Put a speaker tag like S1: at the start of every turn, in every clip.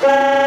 S1: Bye.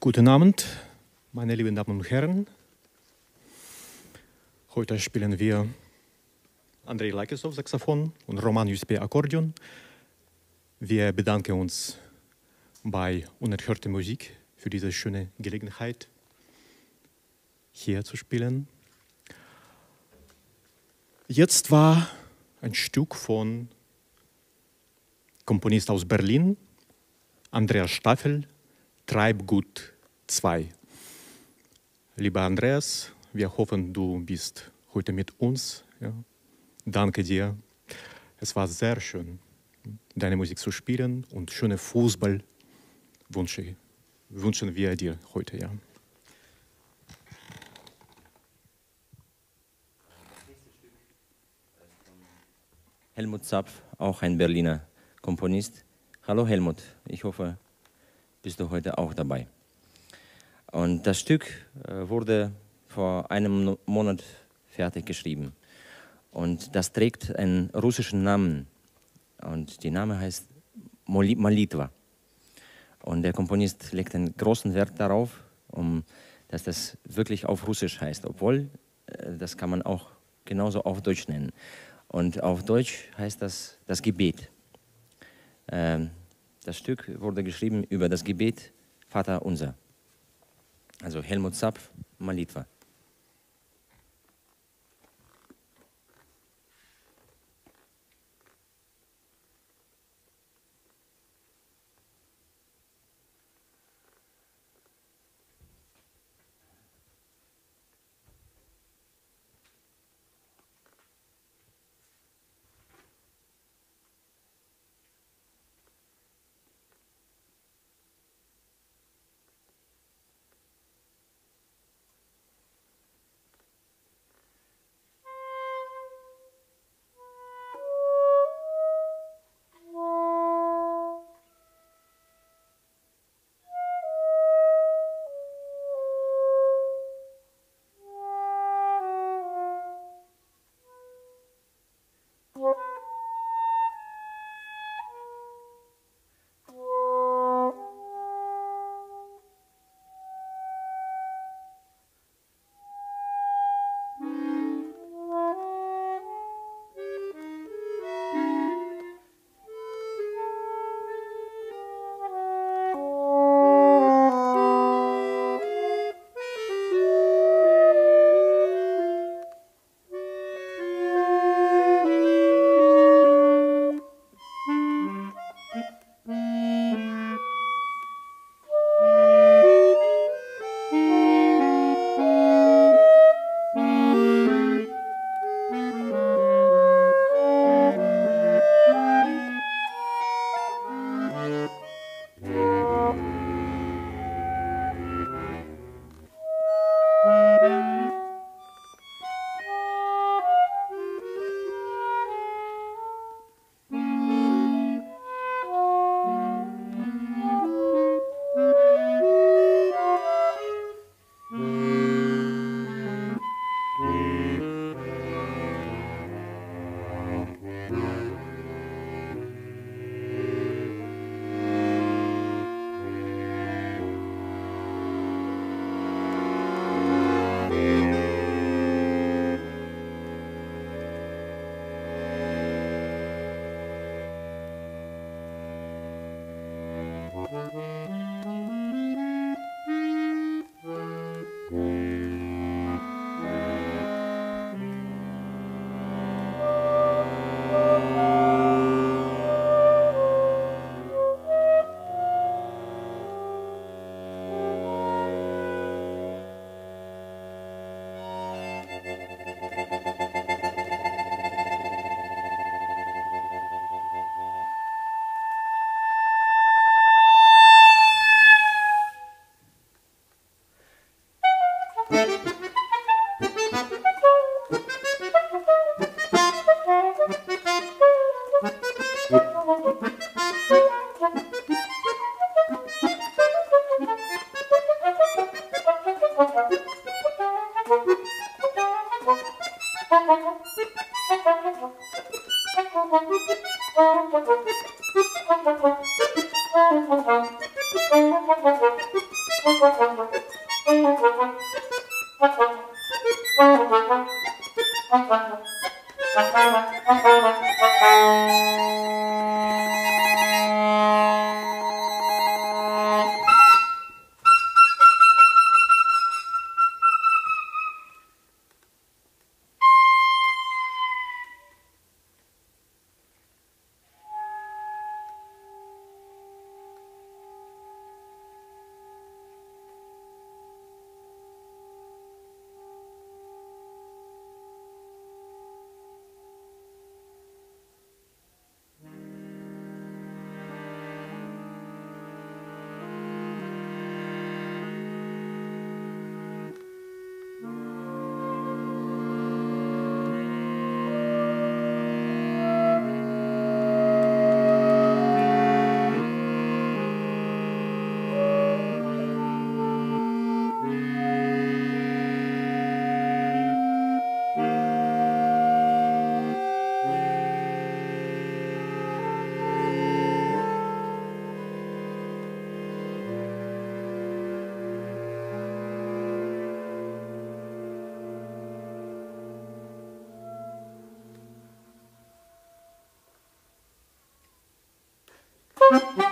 S1: Guten Abend, meine lieben Damen und Herren. Heute spielen wir Andrei auf Saxophon und Roman Juspe Akkordeon. Wir bedanken uns bei Unerhörte Musik für diese schöne Gelegenheit, hier zu spielen. Jetzt war ein Stück von Komponist aus Berlin, Andreas Staffel, Treibgut 2. Lieber Andreas, wir hoffen, du bist heute mit uns. Ja. Danke dir. Es war sehr schön, deine Musik zu spielen und schöne Fußball wünsche, wünschen wir dir heute. Ja.
S2: Helmut Zapf, auch ein Berliner Komponist. Hallo Helmut, ich hoffe, bist du heute auch dabei. Und das Stück äh, wurde vor einem Monat fertig geschrieben. Und das trägt einen russischen Namen. Und die Name heißt Molitva. Und der Komponist legt einen großen Wert darauf, um, dass das wirklich auf Russisch heißt, obwohl äh, das kann man auch genauso auf Deutsch nennen. Und auf Deutsch heißt das das Gebet. Ähm, das Stück wurde geschrieben über das Gebet Vater unser. Also Helmut Zapf, Malitva. Mm-hmm.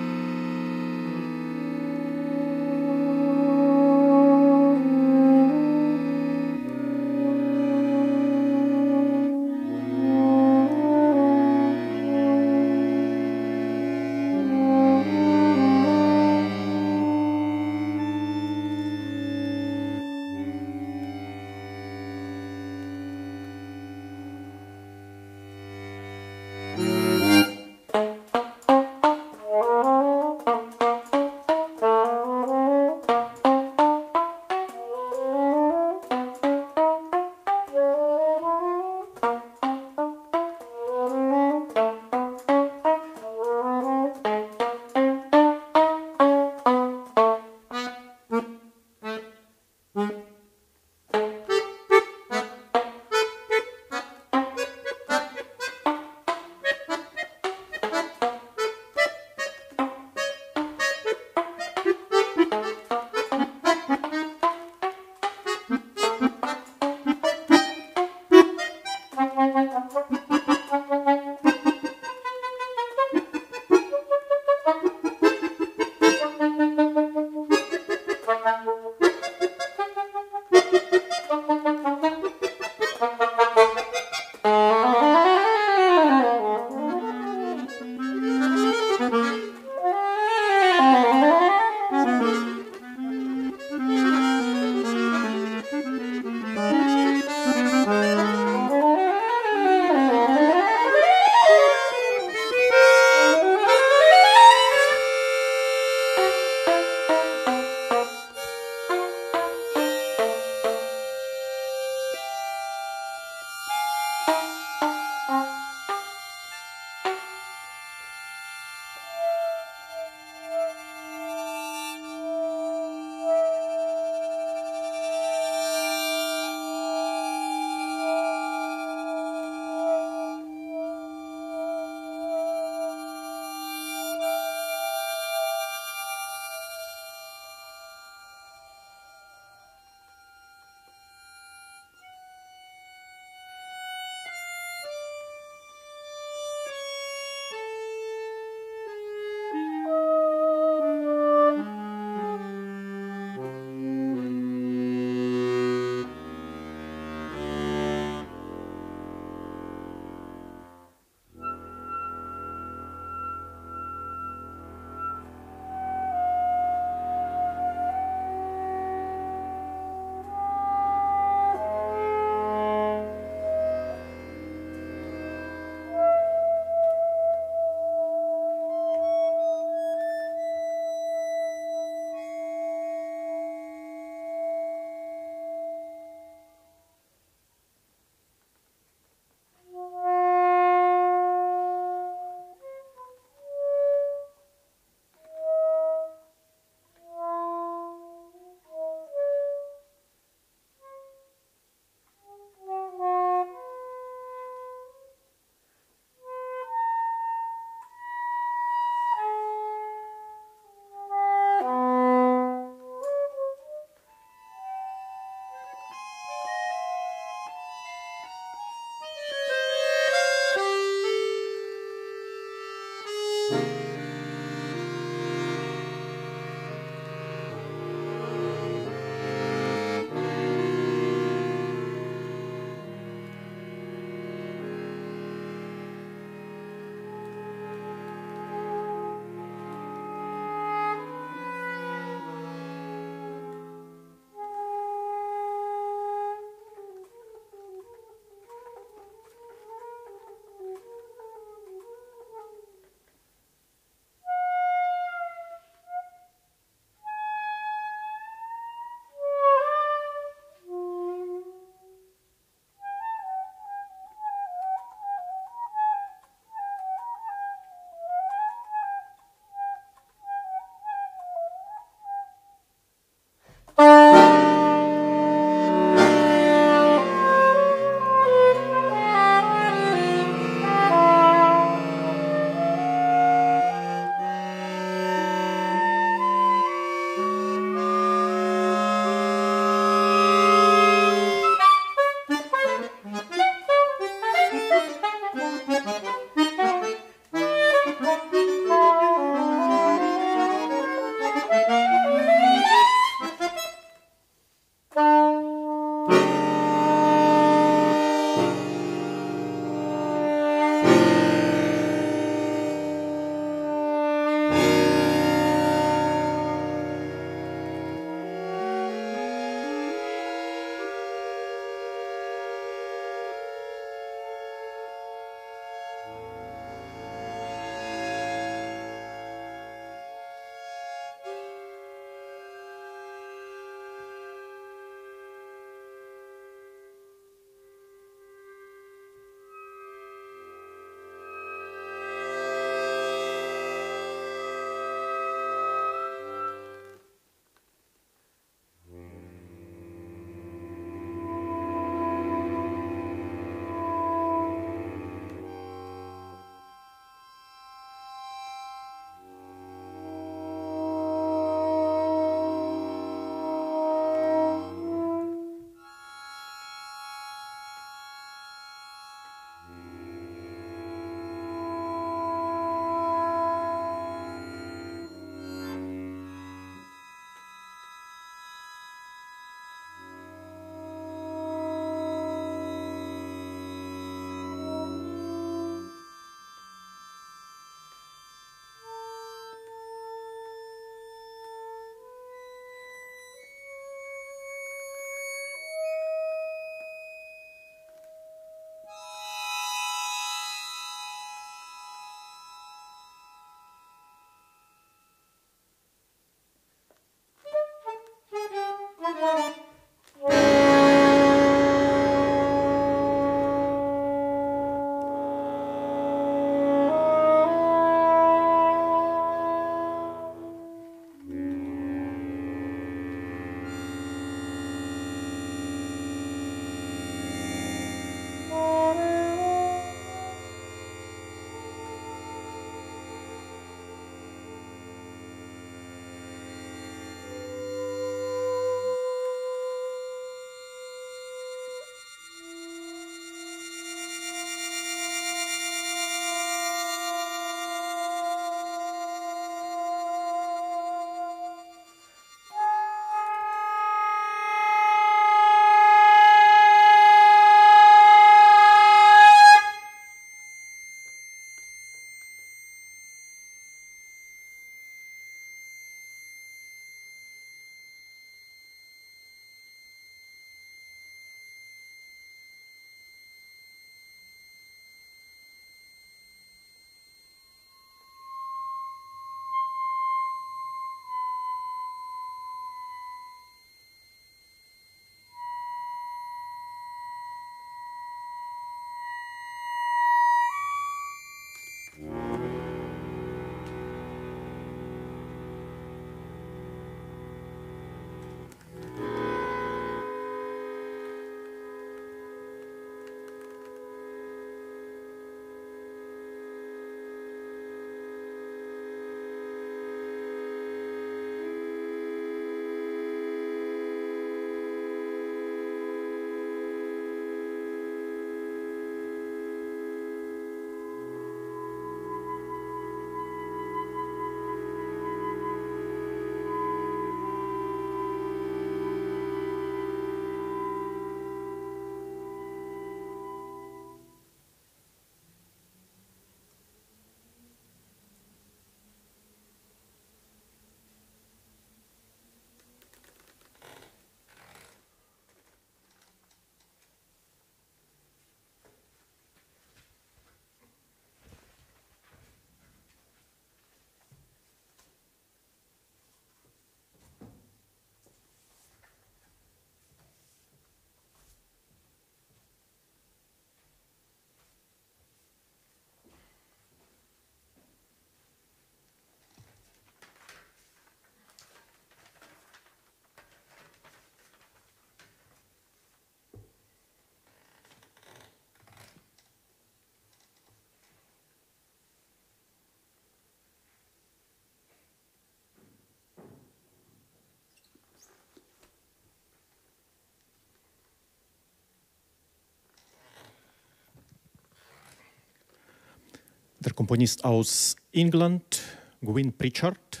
S1: Der Komponist aus England, Gwyn Pritchard,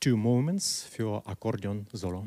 S1: Two Moments für Akkordeon Solo.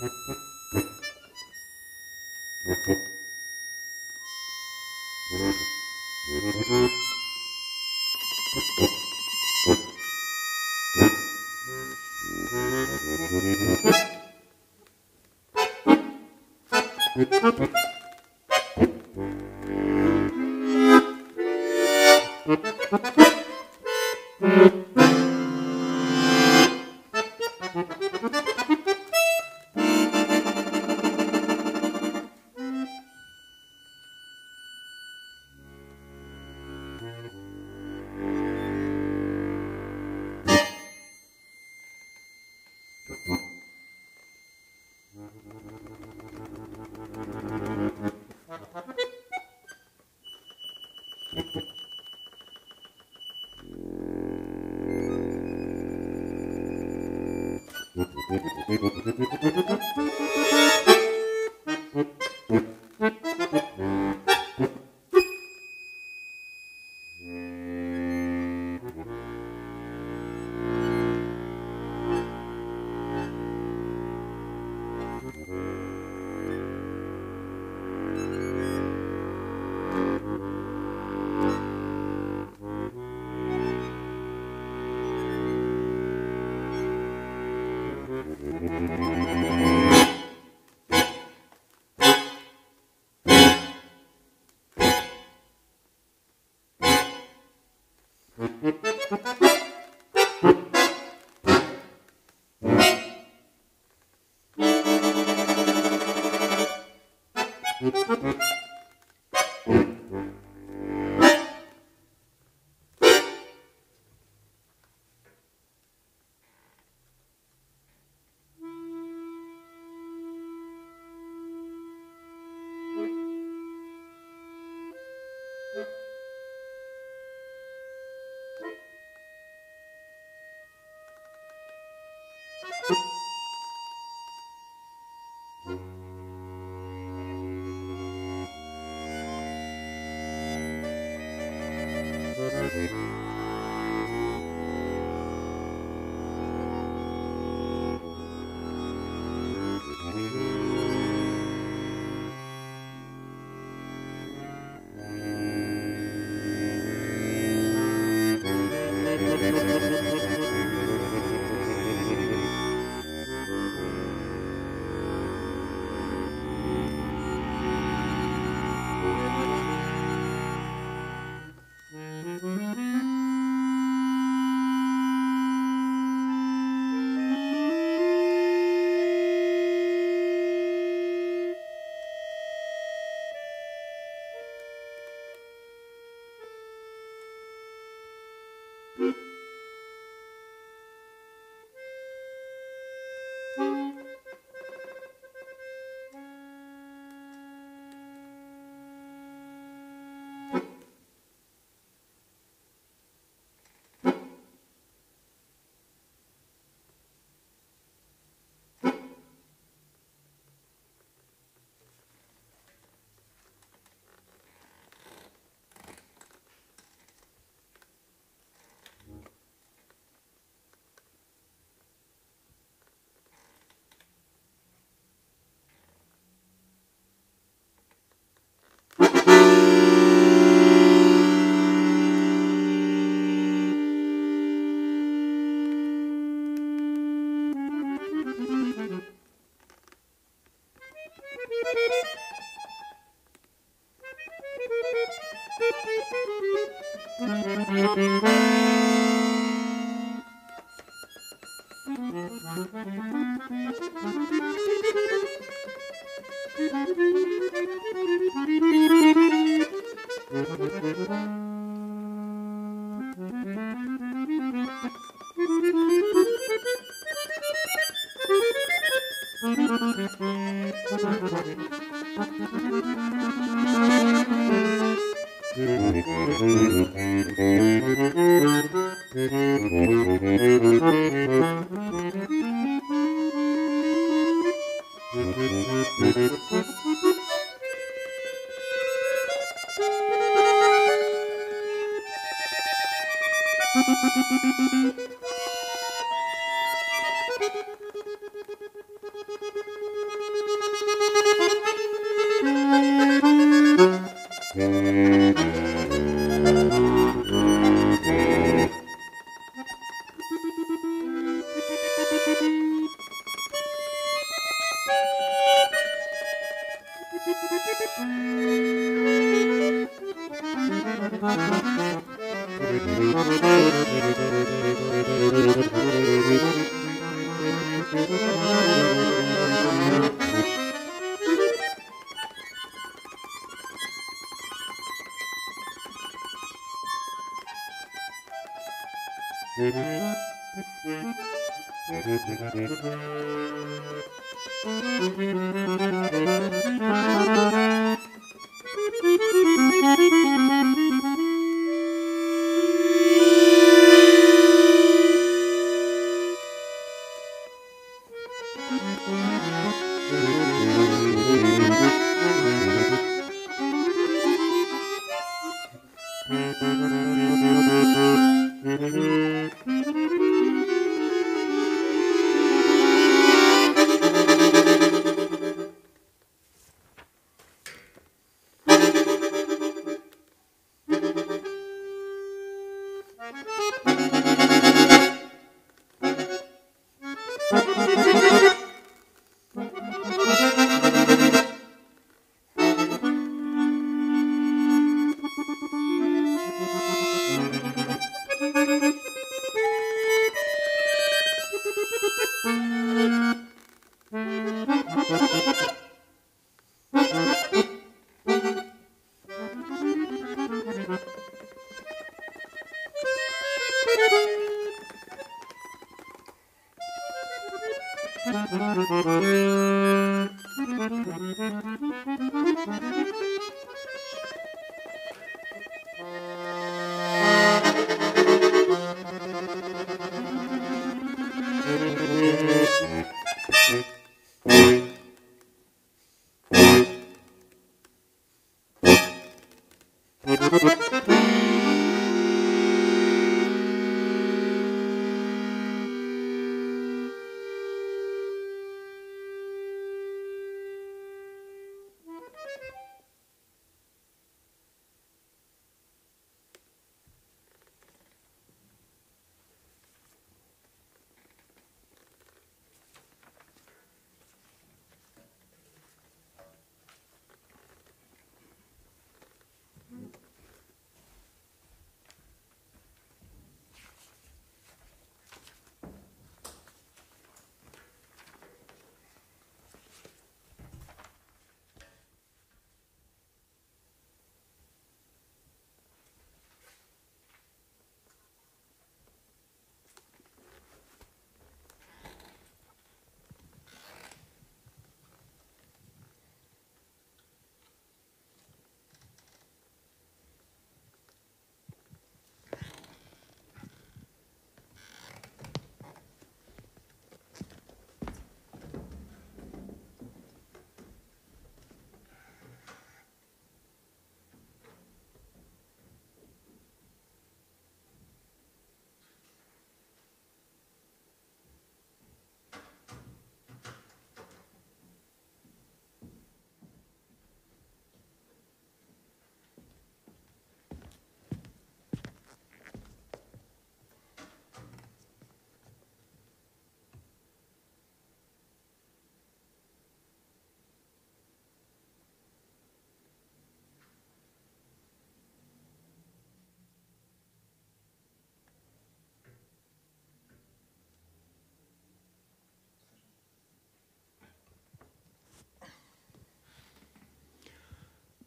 S1: Mm-hmm. Thank you.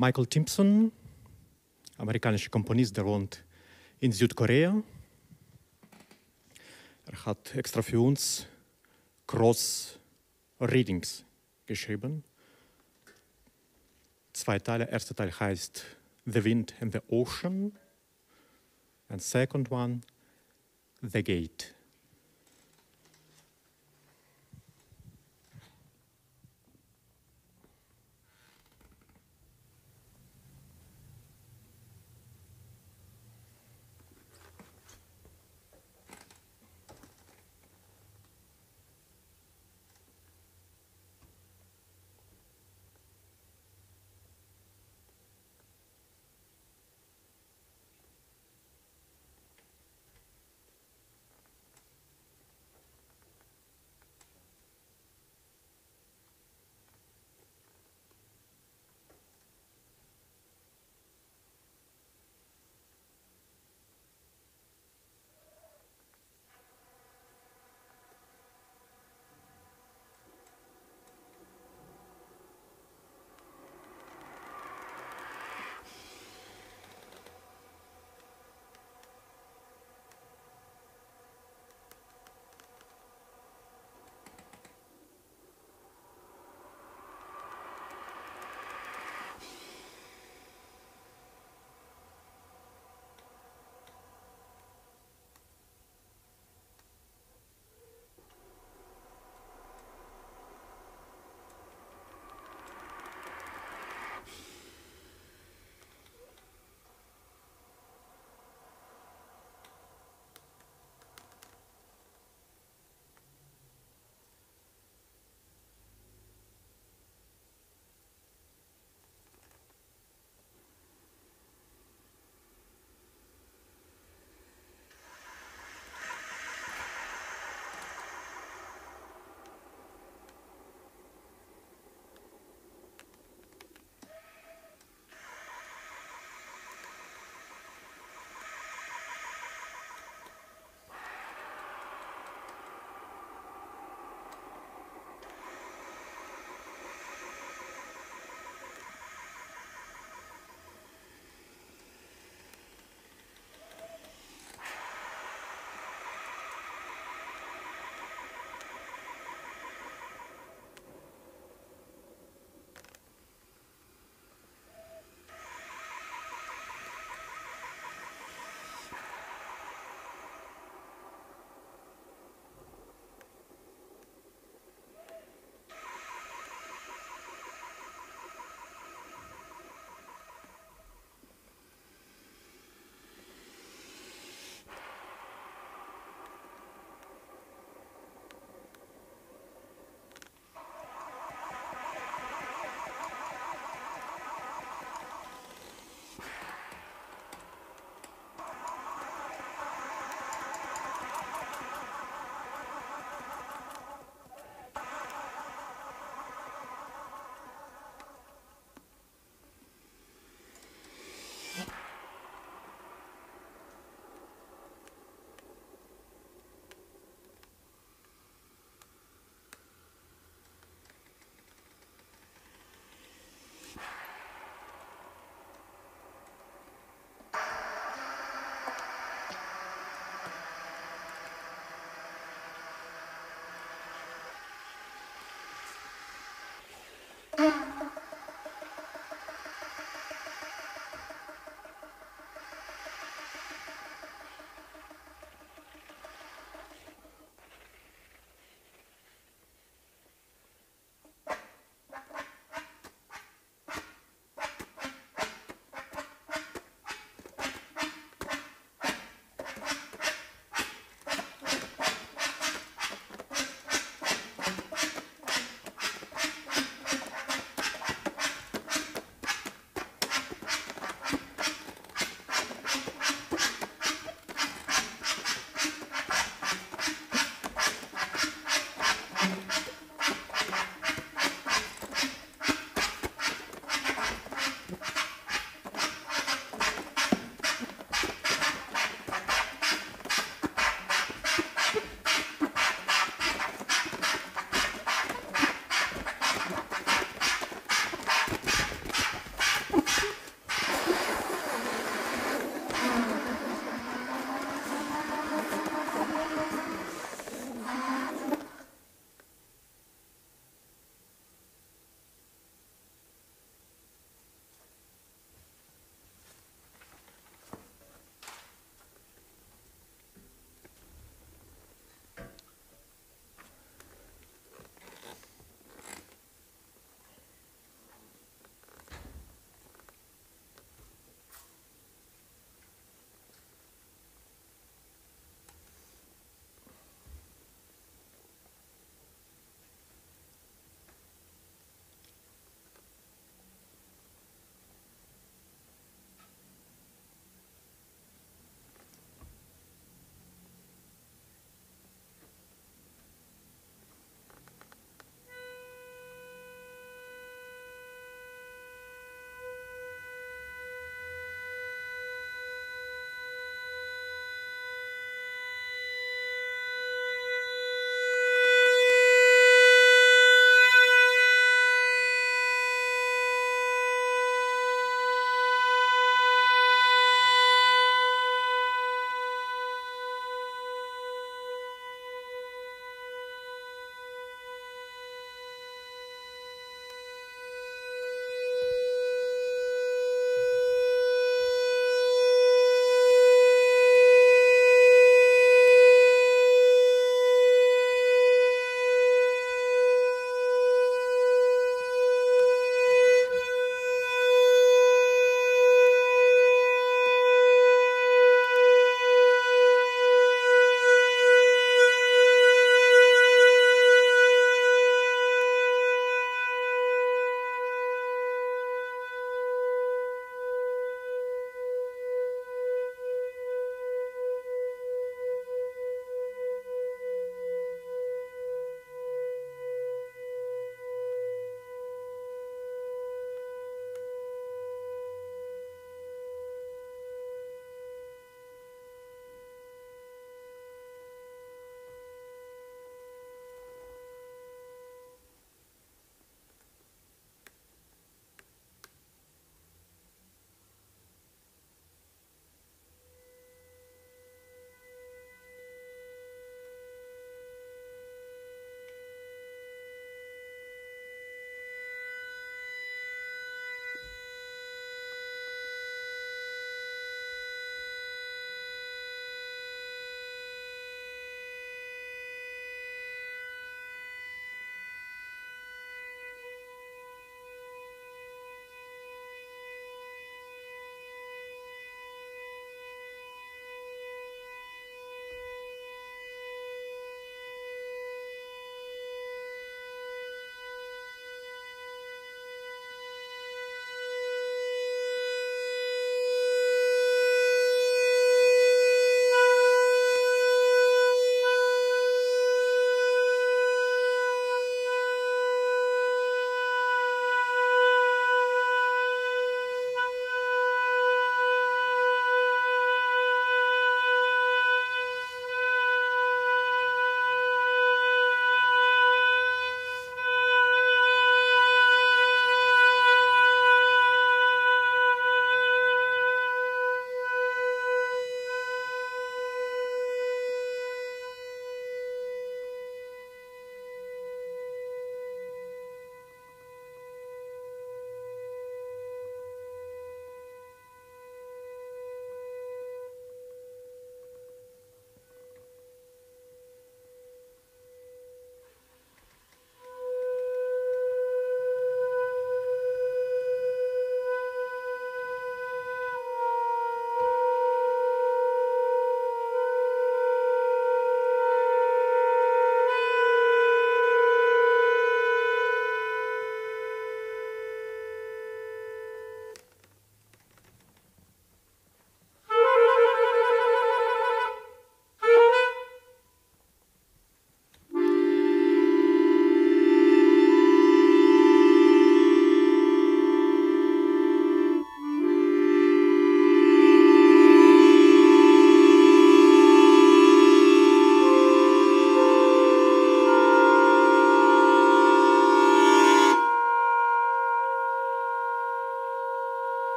S1: Michael Timpson, amerikanischer Komponist, der wohnt in Südkorea. Er hat extra für uns Cross Readings geschrieben. Zwei Teile. Erster Teil heißt The Wind and the Ocean. And second one, The Gate.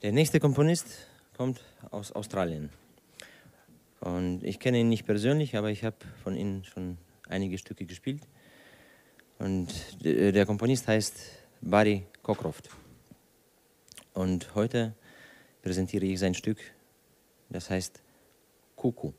S2: Der nächste Komponist kommt aus Australien. Und ich kenne ihn nicht persönlich, aber ich habe von ihm schon einige Stücke gespielt. Und der Komponist heißt Barry Cockcroft. Und heute präsentiere ich sein Stück, das heißt Kuku.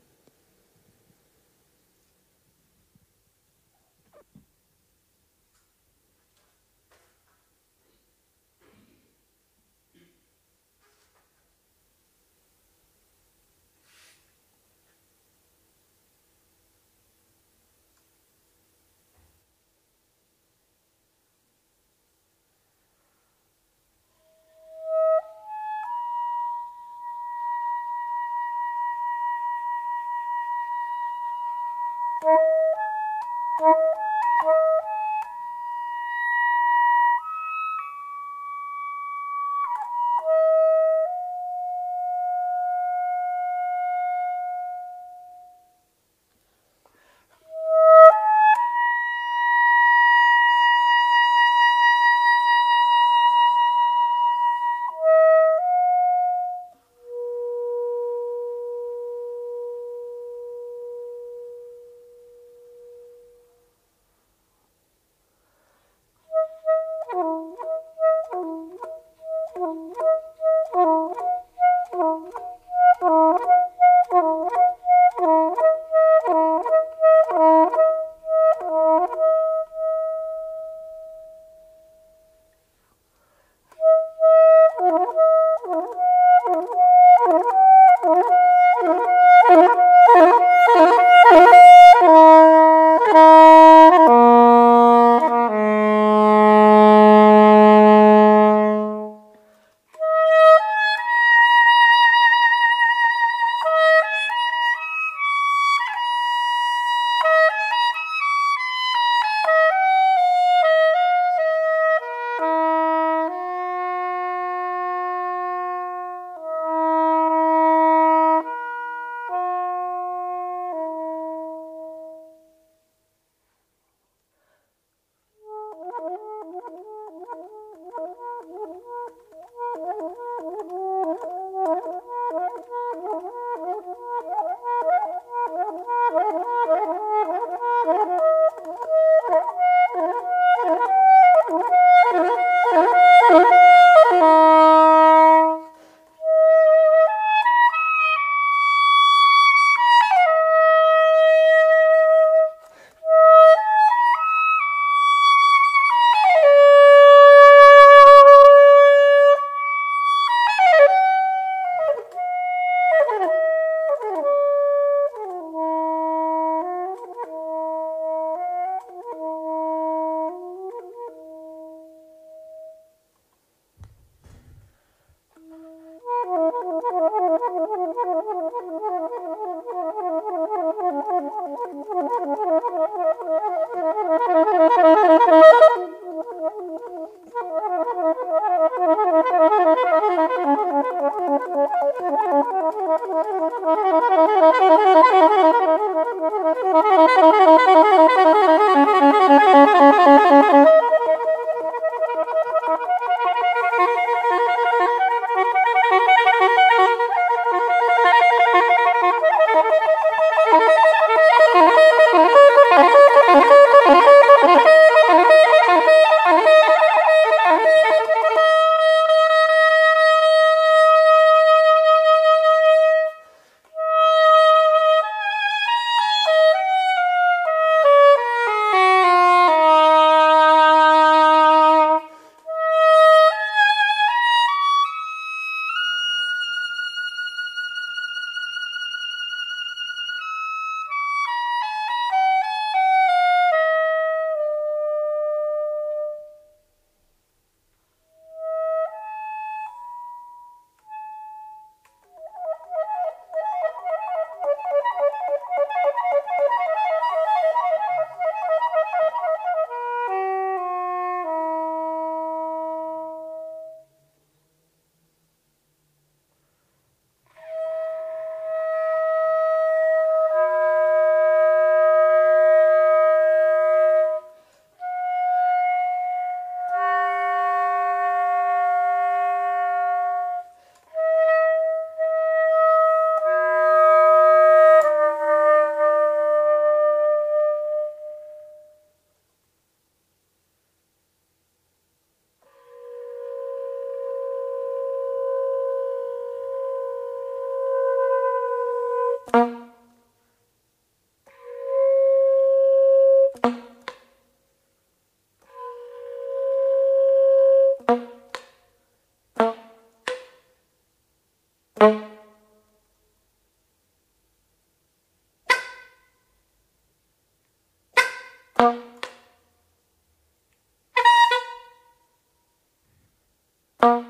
S2: Oh.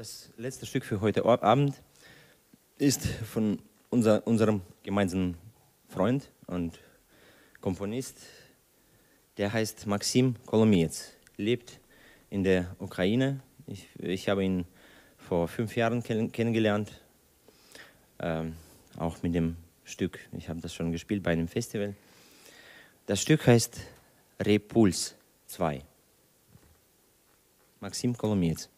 S2: Das letzte Stück für heute Abend ist von unser, unserem gemeinsamen Freund und Komponist, der heißt Maxim Kolomiec, lebt in der Ukraine, Ich, ich habe ihn vor fünf Jahren kenn kennengelernt, ähm, auch mit dem Stück. Ich habe das schon gespielt bei einem Festival. Das Stück heißt Repuls 2. Maxim Kolomiec.